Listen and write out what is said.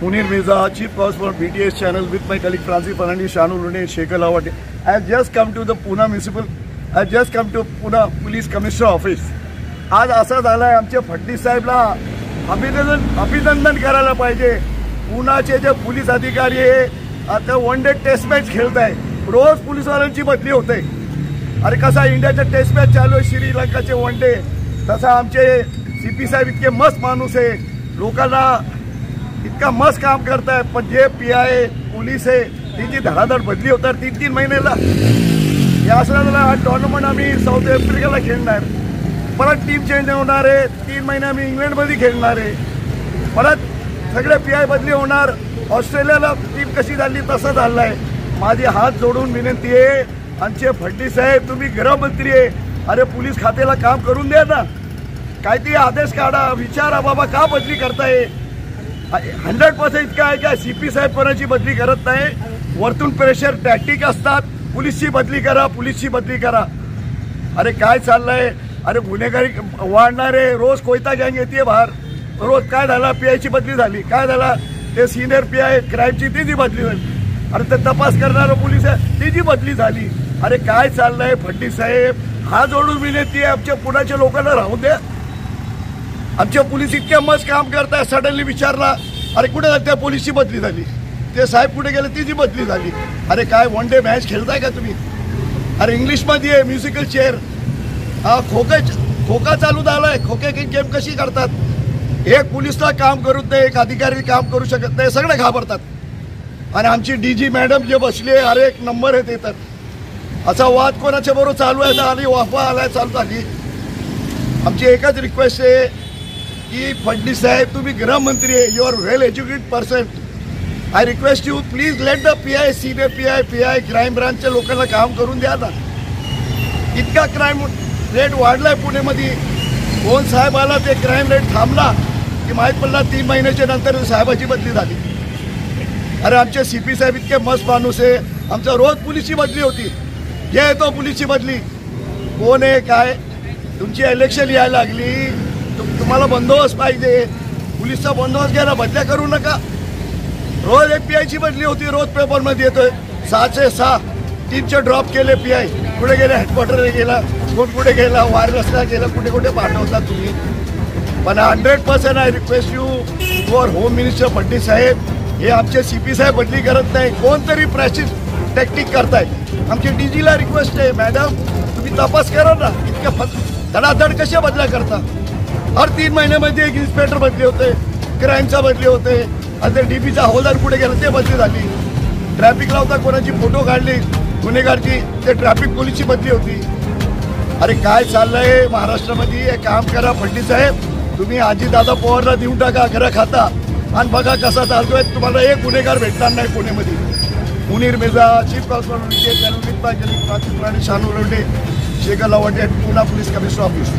Munir Mirza, Chief Correspondent BTS channel with my colleague Francis Fernandez, Shanu Lune, Shekhar Lawate. I have just come to the Pune Municipal, I have just come to Pune Police Commissioner Office. आज असा झाला आहे आमच्या फडणीस साहेबला अभिनंदन अभिनंदन करायला पाहिजे पुण्याचे जे पोलीस अधिकारी हे आता वन डे टेस्ट मॅच खेळत आहे रोज पोलीसवाल्यांची बदली होते अरे कसा इंडियाचा टेस्ट मॅच चालू आहे श्रीलंकाचे वन डे तसा आमचे सी पी साहेब इतके मस्त माणूस आहे. लोकांना इतका मस्त काम करताय. पण जे पी आय पोलीस आहे त्यांची धडाधड बदली होतात तीन तीन महिन्याला. या असल्याला हा टुर्नामेंट आम्ही साऊथ आफ्रिकेला खेळणार. परत टीम चेंज होणार आहे. तीन महिने आम्ही इंग्लंडमध्ये खेळणार आहे. परत सगळे पी आय बदली होणार. ऑस्ट्रेलियाला टीम कशी झाली तसं झालं आहे माझी हात जोडून विनंती आहे. आमचे फडणीस साहेब तुम्ही गृहमंत्री आहे. अरे पोलीस खात्याला काम करून द्या ना. काहीतरी आदेश काढा विचारा बाबा का बदली करताय? हंड्रेड पर्सेंट इतकं आहे का? सी पी साहेब कोणाची बदली करत नाही? वरतून प्रेशर टॅक्टिक असतात. पोलीसची बदली करा पोलीसची बदली करा. अरे काय चाललंय? अरे गुन्हेगारी वाढणारे रोज कोयता गँग येते बाहेर. रोज काय झाला? पी आयची बदली झाली. काय झाला? ते सिनियर पी आय क्राईमची ती जी बदली झाली. अरे ते तपास करणारं पोलीस आहे. ती जी बदली झाली. अरे काय चाललंय फडणीस साहेब? हा जोडून विनंती आहे आमच्या पुण्याच्या लोकांना राहू द्या. आमच्या पोलीस इतक्या मस्त काम करताय सडनली विचारला अरे कुठे त्या पोलीसची बदली झाली? ते साहेब कुठे गेले तिची बदली झाली. अरे काय वन डे मॅच खेळताय का तुम्ही? अरे इंग्लिशमध्ये आहे म्युझिकल चेअर हा खोके खोका चालू झालाय. खोके गेम कशी करतात? एक पोलीसला काम करू नये एक अधिकारी काम करू शकत नाही सगळे घाबरतात. आणि आमची डी जी मॅडम जे बसली आहे अरे एक नंबर आहे ते तर असा वाद कोणाच्या बरोबर चालू आहे? आणि वाफा आलाय चालू झाली. आमची एकच रिक्वेस्ट आहे की फडणीस साहेब तुम्ही गृहमंत्री आहे you are well educated person I request you please let the P I senior P I P I crime ब्रांचच्या लोकांना काम करून द्या ना इतका क्राईम रेट वाढलाय पुणेमध्ये. कोण साहेब आला ते क्राईम रेट थांबला की माहीत पडला तीन महिन्याच्या नंतर साहेबाची बदली झाली. अरे आमचे सी पी साहेब इतके मस्त माणूस आहे. आमचा रोज पोलीसची बदली होती. जे येतो पोलीसची बदली कोण आहे काय? तुमची इलेक्शन यायला लागली. तुम तुम्हाला बंदोबस्त पाहिजे. पोलीसचा बंदोबस्त घ्यायला बदल्या करू नका. रोज ए पी आयची बदली होती रोज पेपरमध्ये येतोय. सहाशे सहा तीनशे ड्रॉप केले पी आय कुठे गेले हेडक्वार्टरला गेला कोण कुठे गेला वायरलेसला गेला कुठे कुठे पाठवता तुम्ही. पण hundred percent I request you for home minister Fadnavis साहेब. हे आमचे सी पी साहेब बदली करत नाही. कोणतरी प्रॅक्टिस टेक्निक करतायत आमची डीजीला रिक्वेस्ट आहे मॅडम तुम्ही तपास करा ना इतक्या फस धडाधड कशा बदल्या करता? हर तीन महिन्यामध्ये एक इन्स्पेक्टर बदली होते क्राईमचा बदली होते. आता डी पीचा हौलदार कुठे गेला ते बदली झाली. ट्रॅफिक लावता कोणाची फोटो काढली. गुन्हेगारची ते ट्रॅफिक पोलीसची बदली होती. अरे काय चाललंय? महाराष्ट्रामध्ये हे काम करा फडणीस साहेब. तुम्ही आजी दादा पवारला देऊन टाका घरा खाता. आणि बघा कसा चालतोय. तुम्हाला एक गुन्हेगार भेटणार नाही पुणेमध्ये. మునీర్ మిర్జా చీఫ్ కాన్స్టేబుల్ నుండి జనరల్ మిత్బాగ్ జలీ ప్రాచీన్ షానూర్ నుండి శేఖర్ లావంటి పూనా పోలీస్ కమిషనర్ ఆఫీస్.